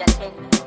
entertainment.